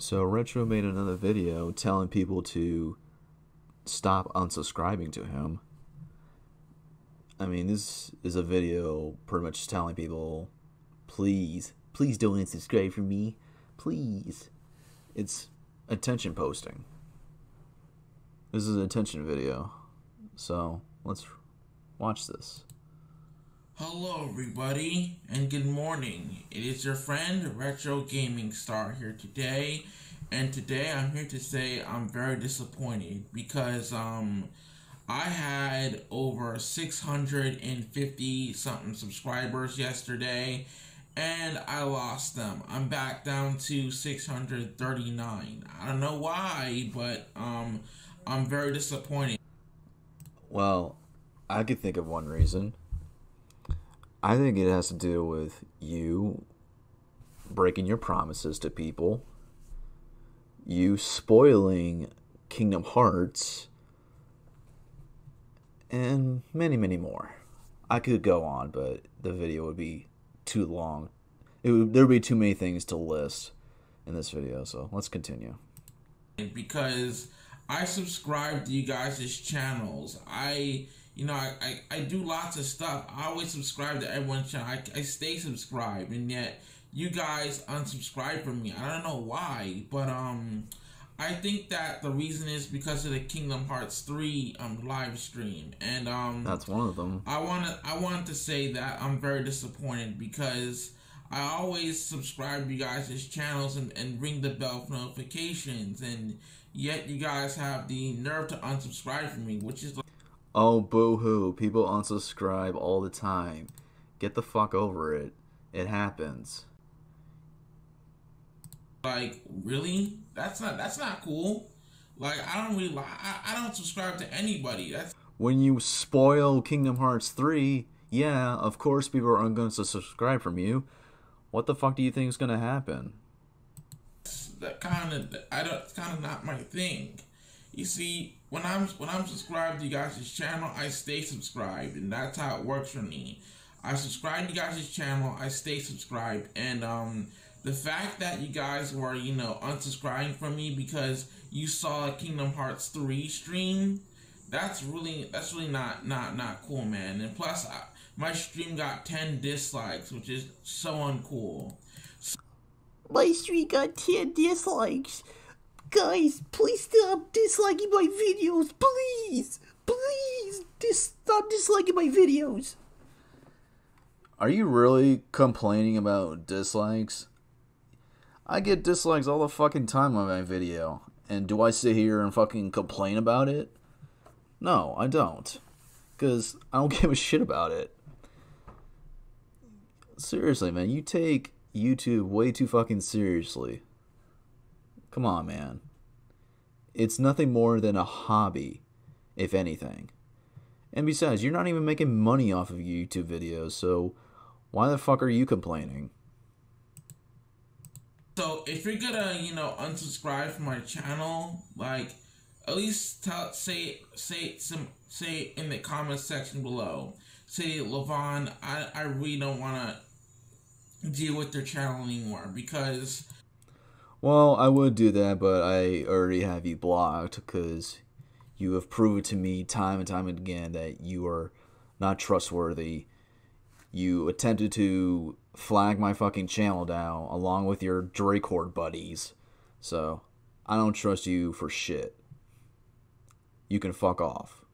So Retro made another video telling people to stop unsubscribing to him. I mean, this is a video pretty much telling people, please, please don't unsubscribe from me. Please. It's attention posting. This is an attention video. So let's watch this. Hello, everybody, and good morning. It is your friend Retro Gaming Star here today, and today I'm here to say I'm very disappointed because um I had over 650 something subscribers yesterday, and I lost them. I'm back down to 639. I don't know why, but um I'm very disappointed. Well, I could think of one reason. I think it has to do with you breaking your promises to people, you spoiling Kingdom Hearts, and many, many more. I could go on, but the video would be too long. Would, there would be too many things to list in this video, so let's continue. Because I subscribe to you guys' channels. I you know, I, I, I do lots of stuff. I always subscribe to everyone's channel. I, I stay subscribed, and yet you guys unsubscribe from me. I don't know why, but um, I think that the reason is because of the Kingdom Hearts three um live stream, and um, that's one of them. I wanna I wanted to say that I'm very disappointed because. I always subscribe to you guys' channels and, and ring the bell for notifications, and yet you guys have the nerve to unsubscribe from me, which is Oh, boo hoo. People unsubscribe all the time. Get the fuck over it. It happens. Like, really? That's not that's not cool. Like, I don't really I, I don't subscribe to anybody. That's when you spoil Kingdom Hearts 3, yeah, of course people are going to subscribe from you. What the fuck do you think is going to happen? That kind of I don't it's kind of not my thing. You see, when I'm when I'm subscribed to you guys' channel, I stay subscribed, and that's how it works for me. I subscribe to you guys' channel, I stay subscribed, and um, the fact that you guys were you know unsubscribing from me because you saw a Kingdom Hearts three stream, that's really that's really not not not cool, man. And plus, I, my stream got ten dislikes, which is so uncool. So My stream got ten dislikes. Guys, please stop disliking my videos, please! Please! Dis- stop disliking my videos! Are you really complaining about dislikes? I get dislikes all the fucking time on my video. And do I sit here and fucking complain about it? No, I don't. Because I don't give a shit about it. Seriously, man, you take YouTube way too fucking seriously. Come on, man. It's nothing more than a hobby, if anything. And besides, you're not even making money off of YouTube videos, so why the fuck are you complaining? So if you're gonna, you know, unsubscribe from my channel, like at least tell say say some say in the comment section below. Say Levon, I, I really don't wanna deal with your channel anymore because well, I would do that, but I already have you blocked because you have proven to me time and time again that you are not trustworthy. You attempted to flag my fucking channel down along with your Dracor buddies. So, I don't trust you for shit. You can fuck off.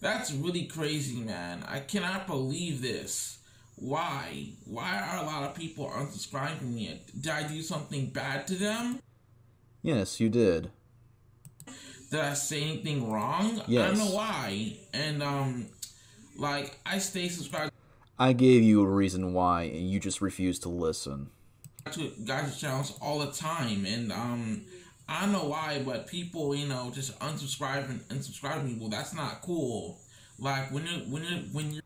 That's really crazy, man. I cannot believe this. Why? Why are a lot of people unsubscribing me? Did I do something bad to them? Yes, you did. Did I say anything wrong? Yes. I don't know why. And um like I stay subscribed I gave you a reason why and you just refused to listen. To guys' channels all the time and um I don't know why, but people, you know, just unsubscribe and unsubscribe people, that's not cool. Like when you when you when you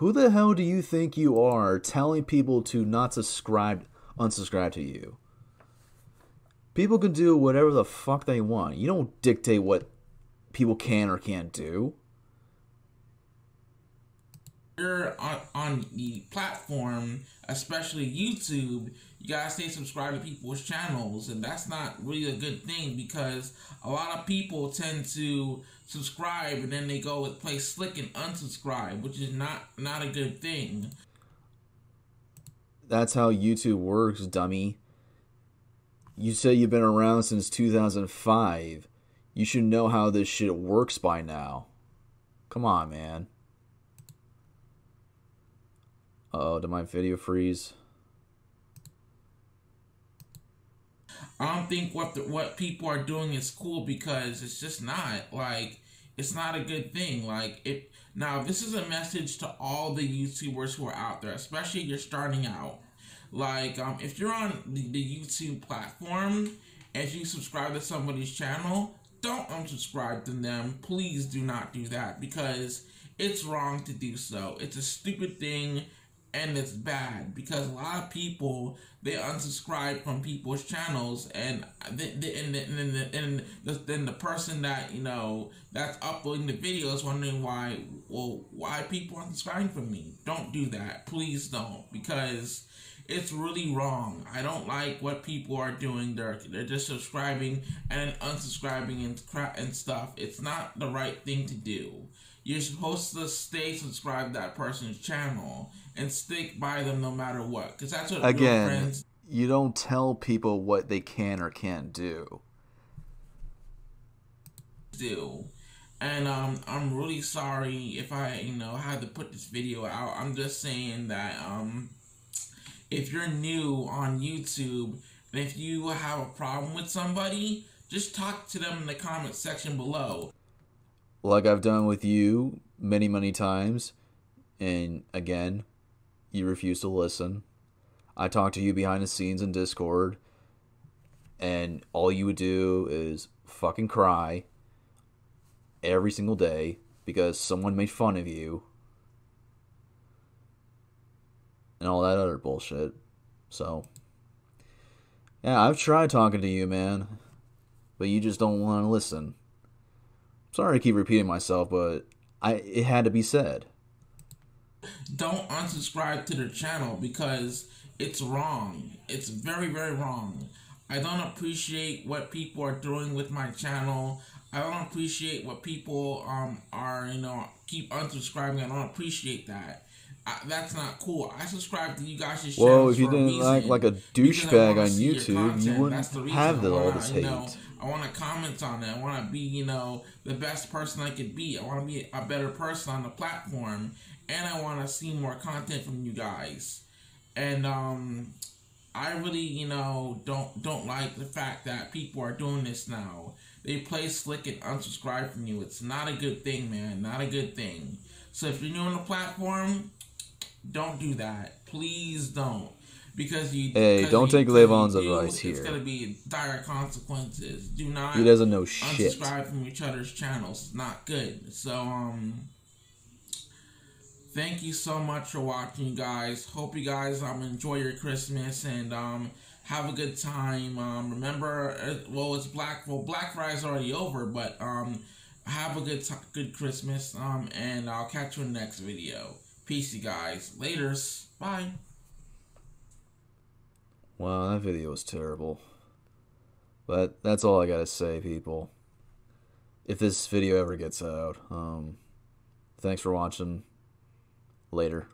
who the hell do you think you are telling people to not subscribe, unsubscribe to you? People can do whatever the fuck they want. You don't dictate what people can or can't do. On, on the platform, especially YouTube, you gotta stay subscribed to people's channels, and that's not really a good thing because a lot of people tend to subscribe and then they go with play slick and unsubscribe, which is not not a good thing. That's how YouTube works, dummy. You say you've been around since 2005. You should know how this shit works by now. Come on, man. Uh oh, did my video freeze? I don't think what the, what people are doing is cool because it's just not like it's not a good thing. Like it now, this is a message to all the YouTubers who are out there, especially you're starting out. Like um, if you're on the, the YouTube platform, if you subscribe to somebody's channel, don't unsubscribe to them. Please do not do that because it's wrong to do so. It's a stupid thing and it's bad because a lot of people they unsubscribe from people's channels and and, the, and, the, and the, then the person that you know that's uploading the videos wondering why well why people unsubscribing from me. Don't do that. Please don't because it's really wrong. I don't like what people are doing. They're they're just subscribing and unsubscribing and crap and stuff. It's not the right thing to do. You're supposed to stay subscribed to that person's channel and stick by them no matter what. Because that's what again. Friends you don't tell people what they can or can't do. Do. And um, I'm really sorry if I, you know, had to put this video out. I'm just saying that um, if you're new on YouTube and if you have a problem with somebody, just talk to them in the comment section below like I've done with you many, many times. And again, you refuse to listen. I talk to you behind the scenes in Discord, and all you would do is fucking cry every single day because someone made fun of you and all that other bullshit. So, yeah, I've tried talking to you, man, but you just don't want to listen. Sorry to keep repeating myself, but I it had to be said. Don't unsubscribe to the channel because it's wrong. It's very very wrong. I don't appreciate what people are doing with my channel. I don't appreciate what people um are you know keep unsubscribing. I don't appreciate that. I, that's not cool. I subscribe to you guys' Well, if you didn't act like a douchebag on YouTube, you wouldn't have the, all this hate. You know, I want to comment on it. I want to be, you know, the best person I could be. I want to be a better person on the platform, and I want to see more content from you guys. And um, I really, you know, don't don't like the fact that people are doing this now. They play slick and unsubscribe from you. It's not a good thing, man. Not a good thing. So if you're new on the platform, don't do that. Please don't because you. Hey, don't take Levon's advice here. It's gonna be dire consequences. Do not. He doesn't know shit. Unsubscribe from each other's channels. It's not good. So um. Thank you so much for watching, guys. Hope you guys um enjoy your Christmas and um have a good time. Um, remember, uh, well, it's Black. Well, Black Friday's already over, but um, have a good good Christmas. Um, and I'll catch you in the next video. Peace, you guys. Later's. Bye. Wow, that video was terrible. But that's all I gotta say, people. If this video ever gets out, um, thanks for watching. Later.